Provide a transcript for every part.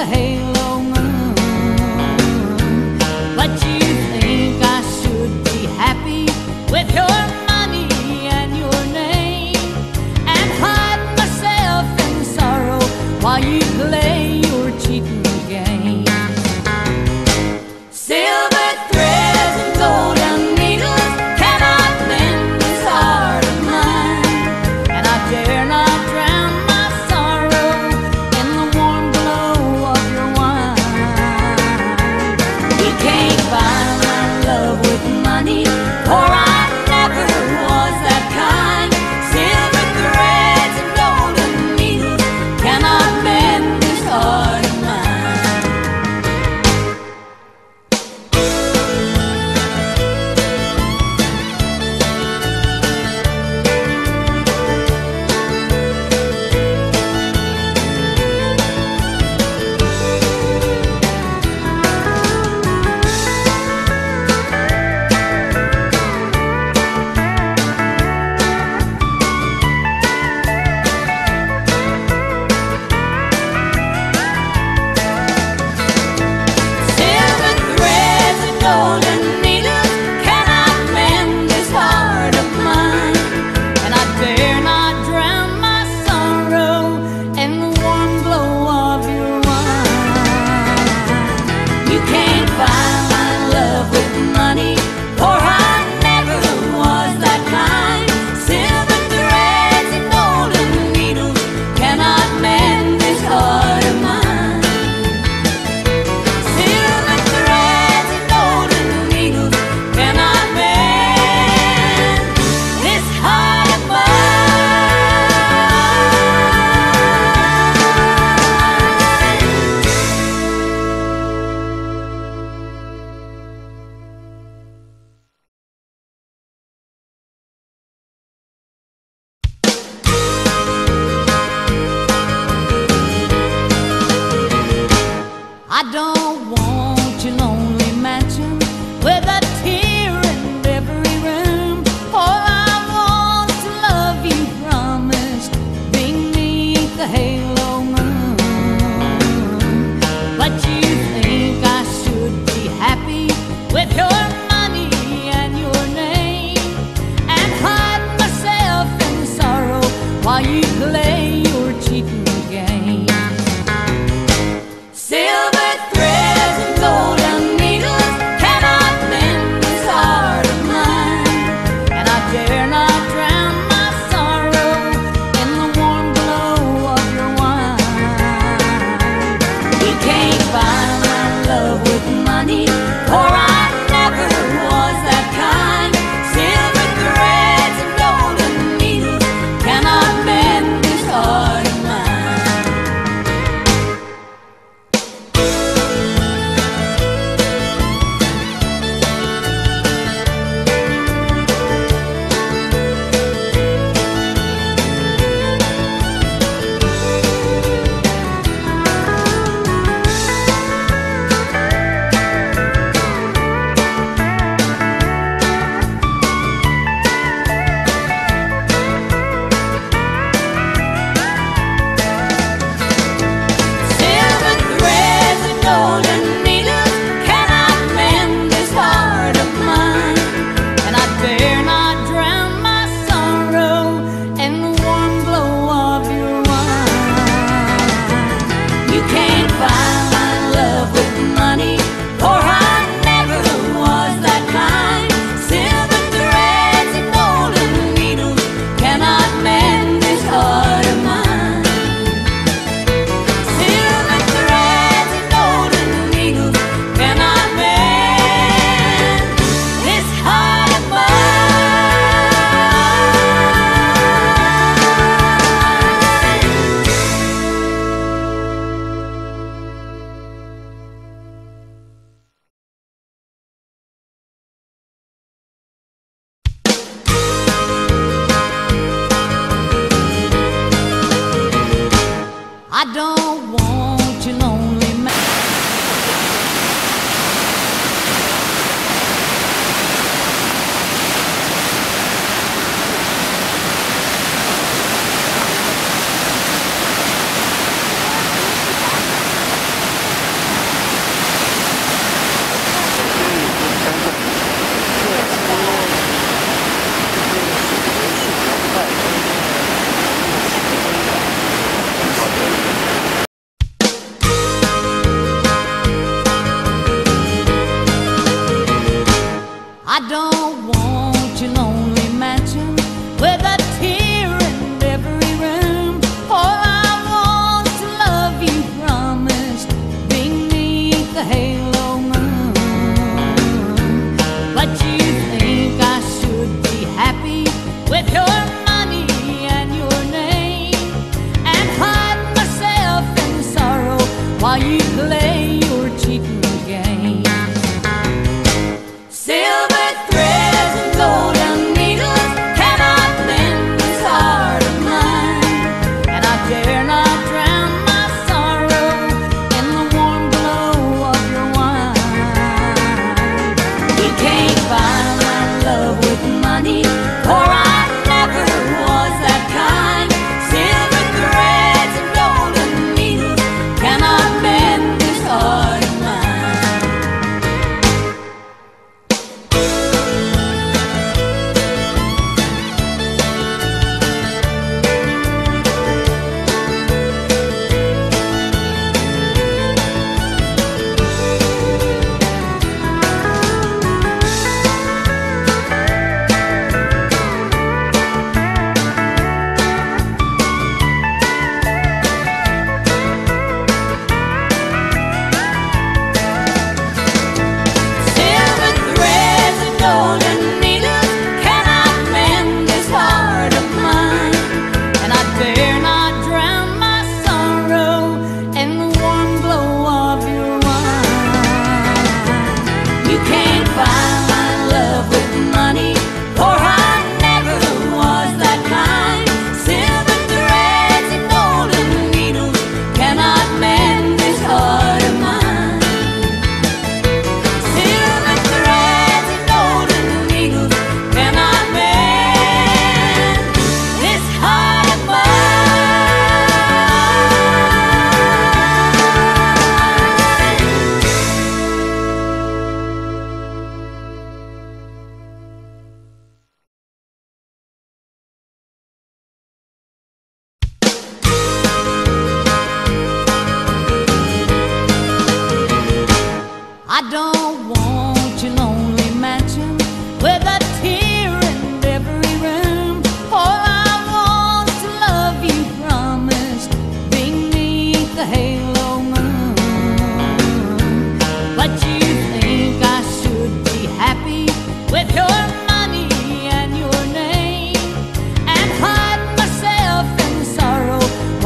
the hay I don't want your lonely mansion with a tear in every room. All I want is love you promised beneath the halo moon. But you think I should be happy with your money and your name and hide myself in sorrow while you play.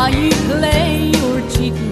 Why you play your cheating